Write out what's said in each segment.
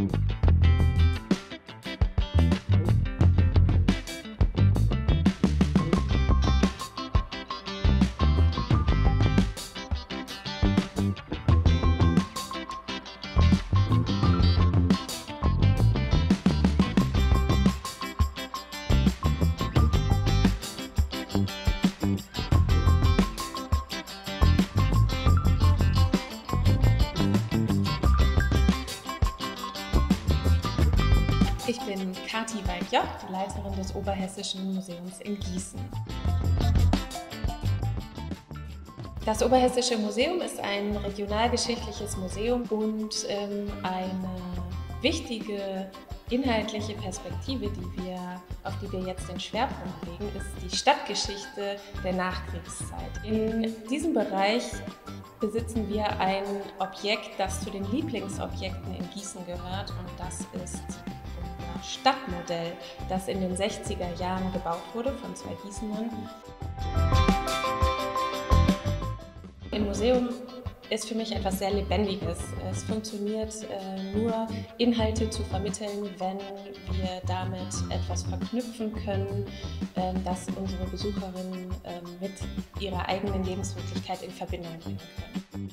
Thank mm -hmm. you. Ich bin Kati Weidjoch, die Leiterin des Oberhessischen Museums in Gießen. Das Oberhessische Museum ist ein regionalgeschichtliches Museum und ähm, eine wichtige inhaltliche Perspektive, die wir, auf die wir jetzt den Schwerpunkt legen, ist die Stadtgeschichte der Nachkriegszeit. In diesem Bereich besitzen wir ein Objekt, das zu den Lieblingsobjekten in Gießen gehört und das ist Stadtmodell, das in den 60er Jahren gebaut wurde von zwei Gießenern. Im Museum ist für mich etwas sehr Lebendiges. Es funktioniert äh, nur, Inhalte zu vermitteln, wenn wir damit etwas verknüpfen können, äh, das unsere Besucherinnen äh, mit ihrer eigenen Lebenswirklichkeit in Verbindung bringen können.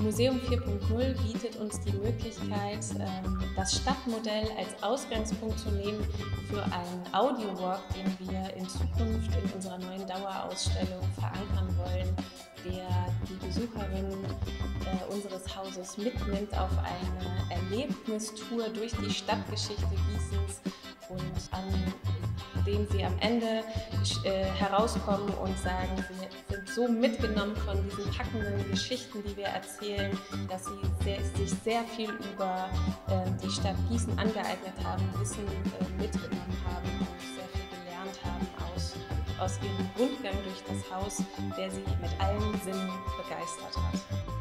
Museum 4.0 bietet uns die Möglichkeit, ähm, das Stadtmodell als Ausgangspunkt zu nehmen für einen Audio-Walk, den wir in Zukunft in unserer neuen Dauerausstellung verankern wollen, der die Besucherinnen äh, unseres Hauses mitnimmt auf eine Erlebnistour durch die Stadtgeschichte Gießens dem sie am Ende äh, herauskommen und sagen, sie sind so mitgenommen von diesen packenden Geschichten, die wir erzählen, dass sie sehr, sich sehr viel über äh, die Stadt Gießen angeeignet haben, Wissen äh, mitgenommen haben und sehr viel gelernt haben aus, aus ihrem Rundgang durch das Haus, der sie mit allen Sinnen begeistert hat.